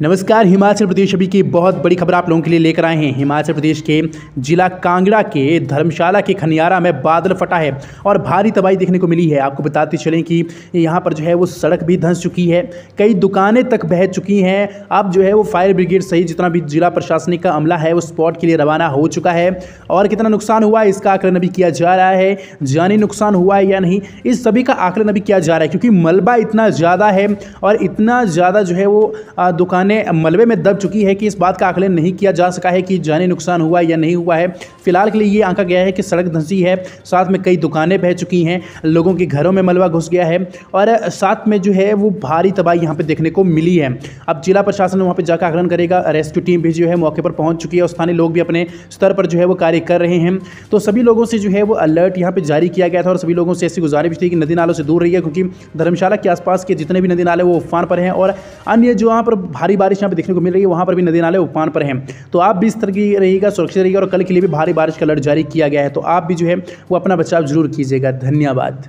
नमस्कार, हिमाचल प्रदेश अभी की बहुत बड़ी खबर आप लोगों के लिए लेकर आए हैं। हिमाचल प्रदेश के जिला कांगड़ा के धर्मशाला के खनियारा में बादल फटा है और भारी तबाही देखने को मिली है। आपको बताते चलें कि यहाँ पर जो है वो सड़क भी धंस चुकी है, कई दुकानें तक बह चुकी हैं। अब जो है वो फायर ब्रिगेड सहित जितना भी जिला प्रशासनिक का अमला है वो स्पॉट के लिए रवाना हो चुका है। और कितना नुकसान हुआ है, इसका आकलन अभी किया जा रहा है। जानी नुकसान हुआ है या नहीं, इस सभी का आकलन अभी किया जा रहा है, क्योंकि मलबा इतना ज़्यादा है और इतना ज़्यादा जो है वो दुकान दुकानें मलबे में दब चुकी है कि इस बात का आकलन नहीं किया जा सका है कि जानी नुकसान हुआ या नहीं हुआ है। फ़िलहाल के लिए ये आंका गया है कि सड़क धंसी है, साथ में कई दुकानें बह चुकी हैं, लोगों के घरों में मलबा घुस गया है और साथ में जो है वो भारी तबाही यहाँ पर देखने को मिली है। अब जिला प्रशासन वहाँ पर जाकर आकलन करेगा, रेस्क्यू टीम भी जो है मौके पर पहुँच चुकी है और स्थानीय लोग भी अपने स्तर पर जो है वो कार्य कर रहे हैं। तो सभी लोगों से जो है वो अलर्ट यहाँ पर जारी किया गया था और सभी लोगों से ऐसी गुजारिश थी कि नदी नालों से दूर रही है क्योंकि धर्मशाला के आसपास के जितने भी नदी नाले वो उफान पर हैं और अन्य जो वहाँ पर भारी बारिश यहाँ पर देखने को मिल रही है, वहाँ पर भी नदी नाले उफान पर हैं। तो आप भी इस तरह की रहेगा, सुरक्षित रहेगा और कल के लिए भी भारी बारिश का अलर्ट जारी किया गया है। तो आप भी जो है, वो अपना बचाव ज़रूर कीजिएगा। धन्यवाद।